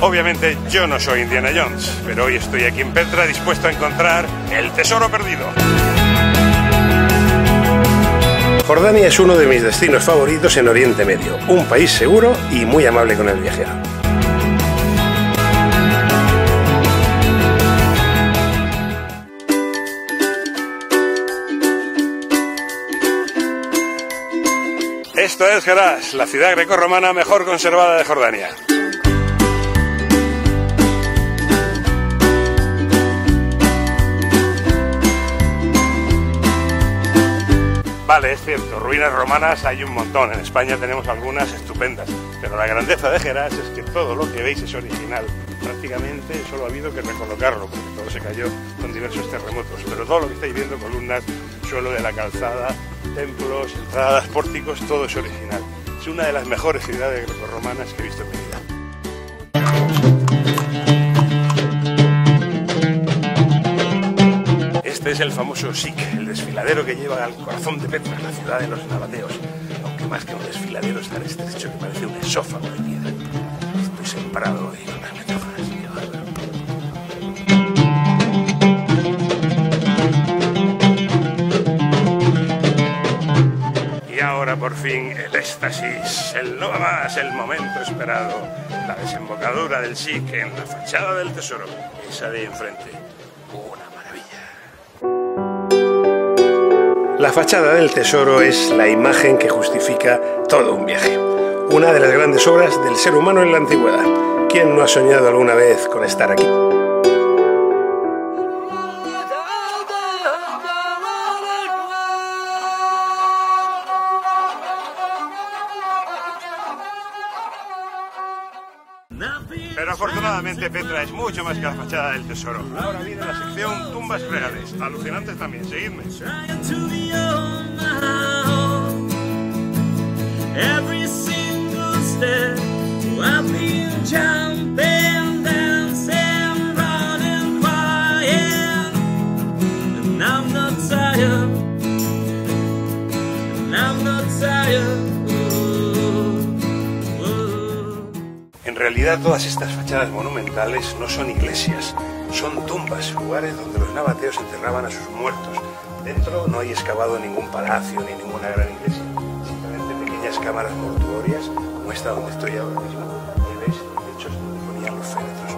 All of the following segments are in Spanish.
Obviamente yo no soy Indiana Jones, pero hoy estoy aquí en Petra dispuesto a encontrar el tesoro perdido. Jordania es uno de mis destinos favoritos en Oriente Medio, un país seguro y muy amable con el viajero. Esto es Geras, la ciudad grecorromana mejor conservada de Jordania. Vale, es cierto, ruinas romanas hay un montón. En España tenemos algunas estupendas. Pero la grandeza de Geras es que todo lo que veis es original. Prácticamente solo ha habido que recolocarlo, porque todo se cayó con diversos terremotos. Pero todo lo que estáis viendo, columnas, suelo de la calzada, templos, entradas, pórticos, todo es original. Es una de las mejores ciudades grecorromanas que he visto en mi vida. Este es el famoso SIC, el desfiladero que lleva al corazón de Petra, la ciudad de los nabateos. Aunque más que un desfiladero es tan estrecho que parece un esófago de piedra. Estoy sembrado de unas metáforas. Y ahora por fin el éxtasis, el no más, el momento esperado, la desembocadura del SIC en la fachada del tesoro, esa de enfrente. Una La fachada del tesoro es la imagen que justifica todo un viaje. Una de las grandes obras del ser humano en la antigüedad. ¿Quién no ha soñado alguna vez con estar aquí? Pero afortunadamente Petra es mucho más que la fachada del tesoro. Ahora viene la sección tumbas reales, alucinantes también, seguidme. Realidad todas estas fachadas monumentales no son iglesias, son tumbas, lugares donde los nabateos enterraban a sus muertos. Dentro no hay excavado ningún palacio ni ninguna gran iglesia, simplemente pequeñas cámaras mortuorias como esta donde estoy ahora mismo. Ahí veis hechos donde ponían los féretros.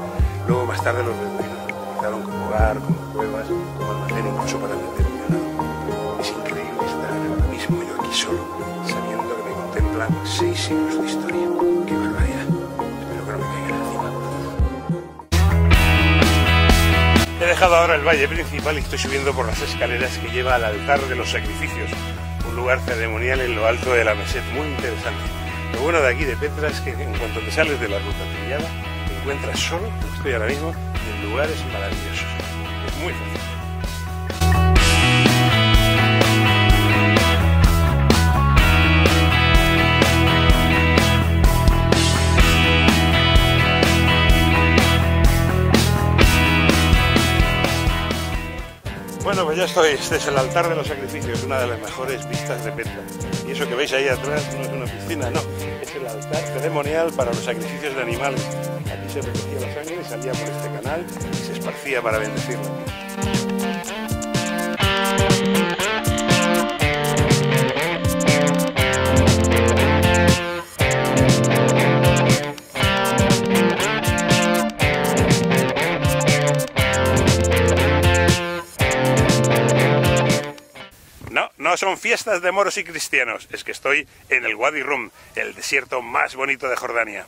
Luego más tarde los beduinos utilizaron como hogar, como cuevas, como almacén incluso para vender dejado ahora el valle principal y estoy subiendo por las escaleras que lleva al altar de los sacrificios, un lugar ceremonial en lo alto de la meseta muy interesante. Lo bueno de aquí de Petra es que en cuanto te sales de la ruta trillada, te encuentras solo, estoy ahora mismo, y en lugares maravillosos. Es muy fácil. Bueno, pues ya estoy. Este es el altar de los sacrificios, una de las mejores vistas de Petra. Y eso que veis ahí atrás no es una piscina, no. Es el altar ceremonial para los sacrificios de animales. Aquí se recogía la sangre, salía por este canal y se esparcía para bendecirlo. Fiestas de moros y cristianos, es que estoy en el Wadi Rum, el desierto más bonito de Jordania.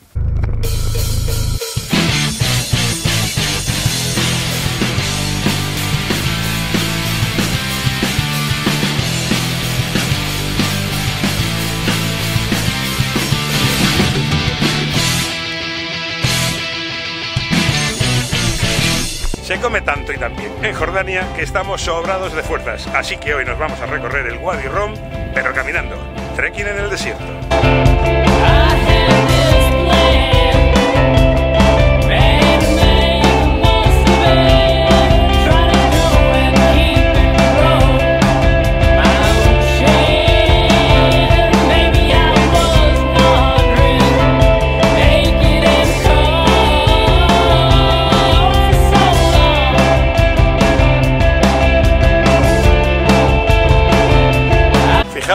Se come tanto y tan bien. En Jordania que estamos sobrados de fuerzas, así que hoy nos vamos a recorrer el Wadi Rum, pero caminando, trekking en el desierto.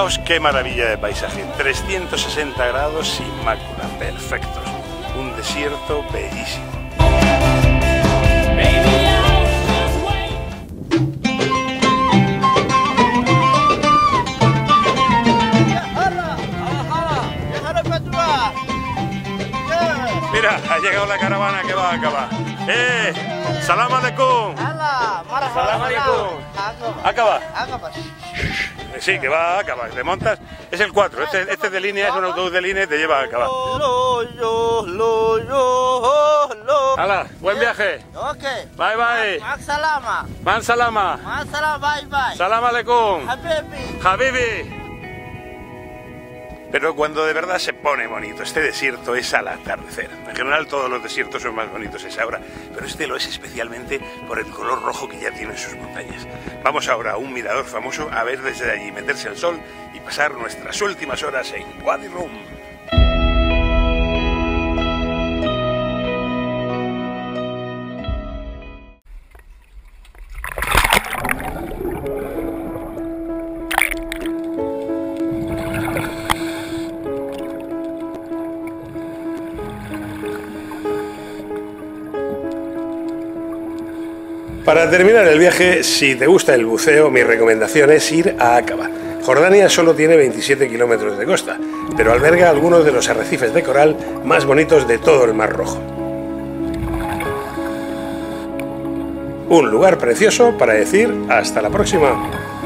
Fijaos qué maravilla de paisaje. 360 grados sin mácula, perfectos. Un desierto bellísimo. Mira, ha llegado la caravana que va a acabar. ¡Eh! ¡Salam aleikum! Salam aleikum. Acaba. Sí, que va a acabar. Te montas. Es el 4. Este, este es de línea, es un autobús de línea y te lleva a acabar. ¡Hala! ¡Buen viaje! Oke. Bye bye. Maksalama. Man salama. Masalah bye bye. Salam aleikum. Habibi. Habibi. Pero cuando de verdad se pone bonito, este desierto es al atardecer. En general todos los desiertos son más bonitos a esa hora, pero este lo es especialmente por el color rojo que ya tienen sus montañas. Vamos ahora a un mirador famoso a ver desde allí, meterse al sol y pasar nuestras últimas horas en Wadi. Para terminar el viaje, si te gusta el buceo, mi recomendación es ir a Aqaba. Jordania solo tiene 27 kilómetros de costa, pero alberga algunos de los arrecifes de coral más bonitos de todo el Mar Rojo. Un lugar precioso para decir hasta la próxima.